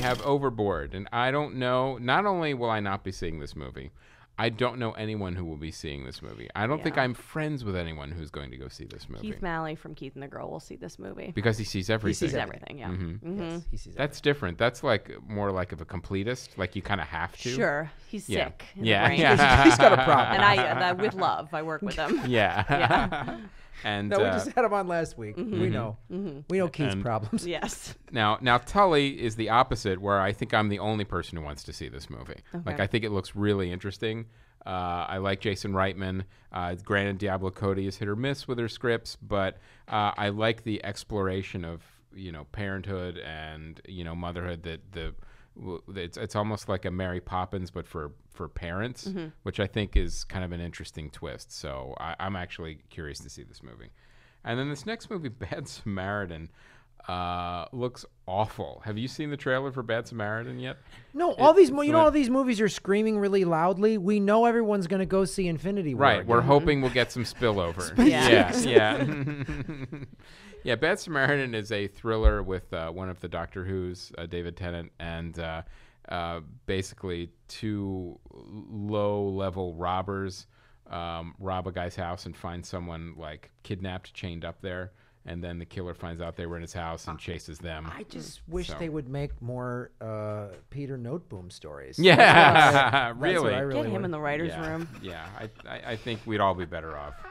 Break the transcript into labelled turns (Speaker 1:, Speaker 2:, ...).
Speaker 1: have Overboard, and I don't know. Not only will I not be seeing this movie, I don't know anyone who will be seeing this movie. I don't think I'm friends with anyone who's going to go see this movie
Speaker 2: Keith Malley from Keith and the Girl will see this movie.
Speaker 1: because he sees everything.
Speaker 2: He sees
Speaker 3: everything.
Speaker 2: everything, yeah.
Speaker 1: Mhm.
Speaker 3: Yes, he sees that.
Speaker 1: That's different. That's like more like of a completist. Like you kind of have to.
Speaker 2: Sure, he's
Speaker 1: Yeah.
Speaker 2: sick. In the
Speaker 1: Yeah.
Speaker 2: brain.
Speaker 1: Yeah.
Speaker 3: He's got a problem.
Speaker 2: and I, and I, with love, I work with him.
Speaker 1: Yeah.
Speaker 2: Yeah.
Speaker 1: and
Speaker 3: No, we
Speaker 1: uh,
Speaker 3: just had him on last week. We know. We know Keith's
Speaker 1: And-
Speaker 3: problems.
Speaker 2: yes.
Speaker 1: Now, now Tully is the opposite, where I think I'm the only person who wants to see this movie. Like, I think it looks really interesting. Uh, I like Jason Reitman. Uh, granted, Diablo Cody is hit or miss with her scripts, but uh, I like the exploration of you know parenthood and you know motherhood. That the w- it's it's almost like a Mary Poppins, but for for parents, mm-hmm. which I think is kind of an interesting twist. So I, I'm actually curious to see this movie. And then this next movie, Bad Samaritan, uh, looks awful. Have you seen the trailer for Bad Samaritan yet?
Speaker 3: No, all these mo- you know all these movies are screaming really loudly. We know everyone's going to go see Infinity War.
Speaker 1: Right. We're hoping we'll get some spillover.
Speaker 2: Yeah.
Speaker 1: yeah. Yeah. yeah. Bad Samaritan is a thriller with uh, one of the Doctor Who's, uh, David Tennant, and uh, uh, basically two low level robbers um, rob a guy's house and find someone like kidnapped, chained up there. And then the killer finds out they were in his house and chases them.
Speaker 3: I just wish
Speaker 1: So.
Speaker 3: they would make more uh, Peter Noteboom stories.
Speaker 1: Yeah,
Speaker 3: That's what I- that's what
Speaker 1: really.
Speaker 3: I
Speaker 1: Get
Speaker 3: really
Speaker 2: Get him
Speaker 3: want.
Speaker 2: in the writers'
Speaker 1: yeah,
Speaker 2: room.
Speaker 1: Yeah, I, I, I think we'd all be better off.